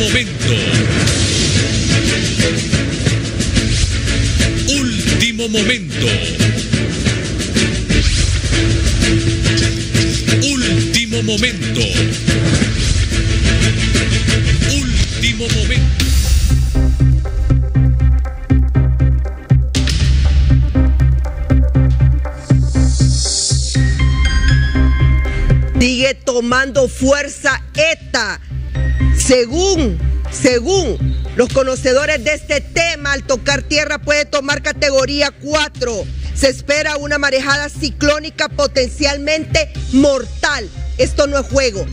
momento. Último momento. Último momento. Último momento. Sigue tomando fuerza ETA. Según, según los conocedores de este tema, al tocar tierra puede tomar categoría 4. Se espera una marejada ciclónica potencialmente mortal. Esto no es juego.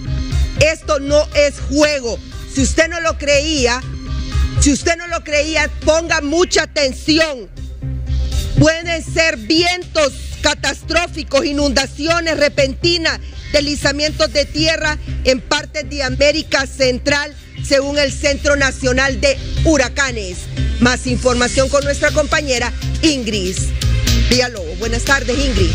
Esto no es juego. Si usted no lo creía, si usted no lo creía, ponga mucha atención. Pueden ser vientos catastróficos, inundaciones repentinas, deslizamientos de tierra en partes de América Central, según el Centro Nacional de Huracanes. Más información con nuestra compañera Ingrid Villalobos. Buenas tardes, Ingrid.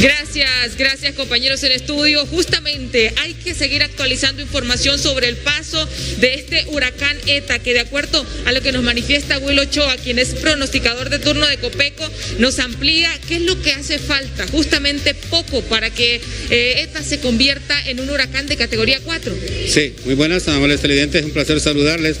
Gracias, gracias compañeros en estudio. Justamente hay que seguir actualizando información sobre el paso de este huracán ETA, que de acuerdo a lo que nos manifiesta Will Ochoa, quien es pronosticador de turno de Copeco, nos amplía qué es lo que hace falta, justamente poco para que eh, ETA se convierta en un huracán de categoría 4. Sí, muy buenas, amables televidentes, es un placer saludarles.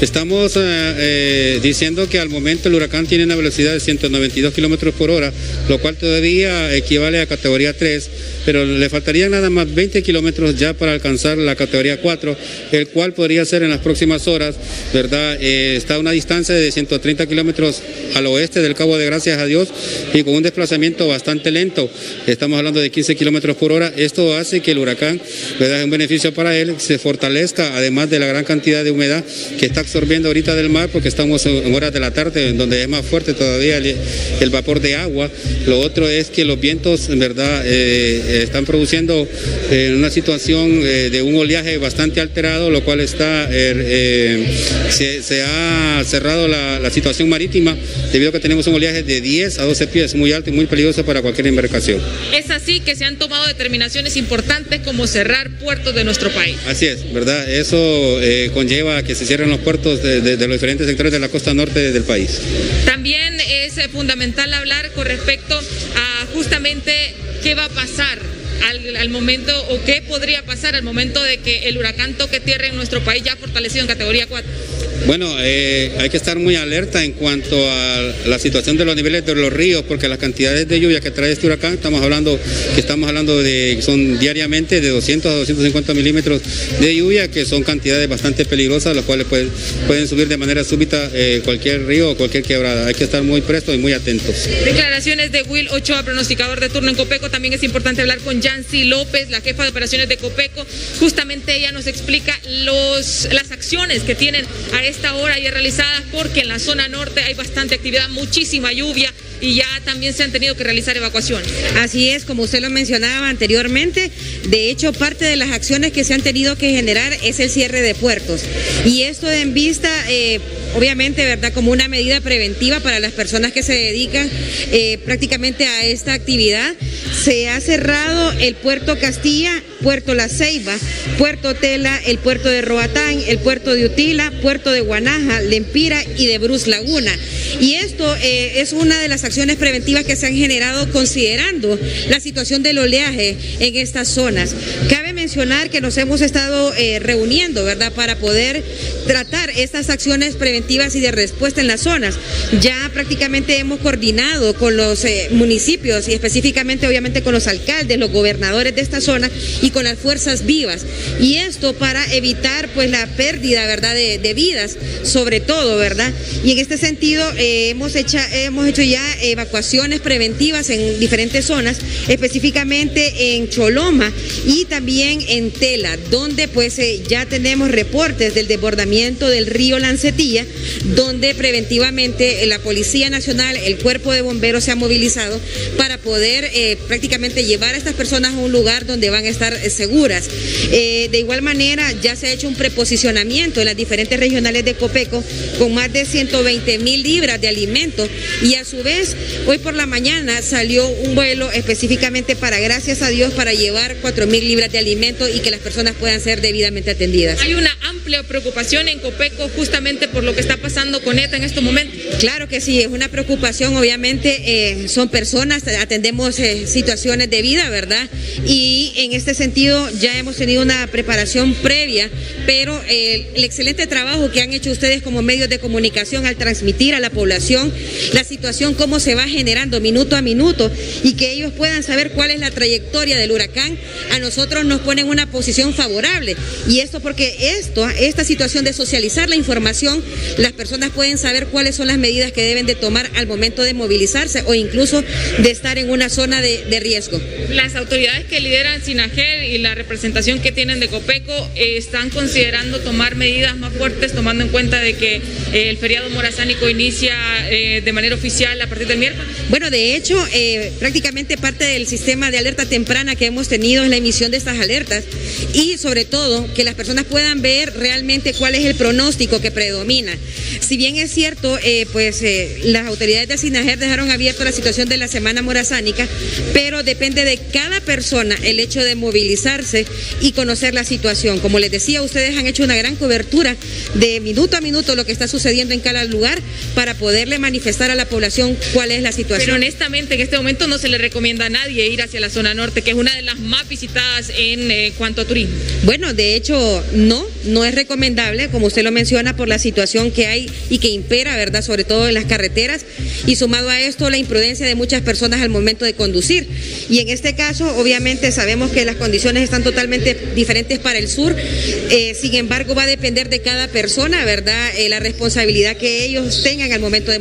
Estamos eh, eh, diciendo que al momento el huracán tiene una velocidad de 192 kilómetros por hora, lo cual todavía equivale a categoría 3, pero le faltarían nada más 20 kilómetros ya para alcanzar la categoría 4, el cual podría ser en las próximas horas, ¿verdad? Eh, está a una distancia de 130 kilómetros al oeste del Cabo de Gracias a Dios y con un desplazamiento bastante lento. Estamos hablando de 15 kilómetros por hora. Esto hace que el huracán, ¿verdad? Es un beneficio para él, se fortalezca, además de la gran cantidad de humedad que está absorbiendo ahorita del mar, porque estamos en horas de la tarde, donde es más fuerte todavía el, vapor de agua. Lo otro es que los vientos, en verdad, eh, están produciendo eh, una situación eh, de un oleaje bastante alterado, lo cual está, se, se, ha cerrado la, la, situación marítima debido a que tenemos un oleaje de 10 a 12 pies, muy alto y muy peligroso para cualquier embarcación. Es así que se han tomado determinaciones importantes como cerrar puertos de nuestro país. Así es, ¿verdad? Eso conlleva que se cierren los puertos de, de, de los diferentes sectores de la costa norte del país. También es fundamental hablar con respecto a justamente qué va a pasar al, al, momento o qué podría pasar al momento de que el huracán toque tierra en nuestro país ya fortalecido en categoría 4? Bueno, eh, hay que estar muy alerta en cuanto a la situación de los niveles de los ríos, porque las cantidades de lluvia que trae este huracán, estamos hablando que estamos hablando de son diariamente de 200 a 250 milímetros de lluvia, que son cantidades bastante peligrosas, las cuales pueden, pueden subir de manera súbita eh, cualquier río o cualquier quebrada. Hay que estar muy prestos y muy atentos. Declaraciones de Will Ochoa, pronosticador de turno en Copeco. También es importante hablar con Yancy López, la jefa de operaciones de Copeco. Justamente ella nos explica los, las acciones que tienen a esta hora ya realizadas porque en la zona norte hay bastante actividad, muchísima lluvia y ya también se han tenido que realizar evacuaciones. Así es, como usted lo mencionaba anteriormente, de hecho parte de las acciones que se han tenido que generar es el cierre de puertos y esto en vista, eh, obviamente, verdad, como una medida preventiva para las personas que se dedican eh, prácticamente a esta actividad. Se ha cerrado el puerto Castilla, puerto La Ceiba, puerto Tela, el puerto de Roatán, el puerto de Utila, puerto de Guanaja, Lempira y de Bruce Laguna. Y esto eh, es una de las acciones preventivas que se han generado considerando la situación del oleaje en estas zonas. Que nos hemos estado eh, reuniendo, ¿verdad?, para poder tratar estas acciones preventivas y de respuesta en las zonas. Ya prácticamente hemos coordinado con los eh, municipios y específicamente, obviamente, con los alcaldes, los gobernadores de esta zona y con las fuerzas vivas. Y esto para evitar, pues, la pérdida, ¿verdad?, de, vidas, sobre todo, ¿verdad? Y en este sentido, eh, hemos, hecho, hemos hecho ya evacuaciones preventivas en diferentes zonas, específicamente en Choloma y también en Tela, donde pues eh, ya tenemos reportes del desbordamiento del río Lancetilla, donde preventivamente la Policía Nacional, el Cuerpo de Bomberos se ha movilizado para poder eh, prácticamente llevar a estas personas a un lugar donde van a estar eh, seguras. de igual manera, ya se ha hecho un preposicionamiento en las diferentes regionales de Copeco con más de 120 mil libras de alimentos y a su vez hoy por la mañana salió un vuelo específicamente para, gracias a Dios, para llevar 4 mil libras de alimentos y que las personas puedan ser debidamente atendidas. Preocupación en Copeco justamente por lo que está pasando con ETA en estos momentos. Claro que sí, es una preocupación, obviamente eh, son personas, atendemos eh, situaciones de vida, ¿verdad? Y en este sentido ya hemos tenido una preparación previa, pero el, el excelente trabajo que han hecho ustedes como medios de comunicación al transmitir a la población la situación, cómo se va generando minuto a minuto y que ellos puedan saber cuál es la trayectoria del huracán, a nosotros nos pone en una posición favorable. Y esto porque esto, esta situación de socializar la información, las personas pueden saber cuáles son las medidas que deben de tomar al momento de movilizarse o incluso de estar en una zona de, riesgo. Las autoridades que lideran Sinajer y la representación que tienen de Copeco eh, están considerando tomar medidas más fuertes tomando en cuenta de que eh, el feriado morazánico inicia eh, de manera oficial a partir del miércoles. Bueno, de hecho, eh, prácticamente parte del sistema de alerta temprana que hemos tenido es la emisión de estas alertas y sobre todo que las personas puedan ver realmente cuál es el pronóstico que predomina. Si bien es cierto, eh, pues eh, las autoridades de Sinajer dejaron abierta la situación de la semana morazánica, pero depende de cada persona el hecho de movilizarse y conocer la situación. Como les decía, ustedes han hecho una gran cobertura de minuto a minuto lo que está sucediendo en cada lugar para poderle manifestar a la población cuál es la situación. Pero honestamente, en este momento no se le recomienda a nadie ir hacia la zona norte, que es una de las más visitadas en eh, cuanto a turismo. Bueno, de hecho, no, no es recomendable, como usted lo menciona, por la situación que hay y que impera, ¿verdad? Sobre todo en las carreteras. Y sumado a esto, la imprudencia de muchas personas al momento de conducir. Y en este caso, obviamente, sabemos que las condiciones están totalmente diferentes para el sur. Eh, sin embargo, va a depender de cada persona, ¿verdad? Eh, la responsabilidad que ellos tengan al momento de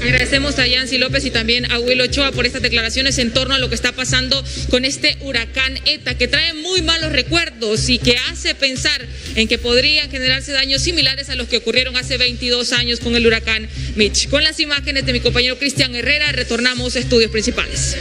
Agradecemos a Yancy López y también a Will Ochoa por estas declaraciones en torno a lo que está pasando con este huracán ETA, que trae muy malos recuerdos y que hace pensar en que podrían generarse daños similares a los que ocurrieron hace 22 años con el huracán Mitch. Con las imágenes de mi compañero Cristian Herrera, retornamos a estudios principales.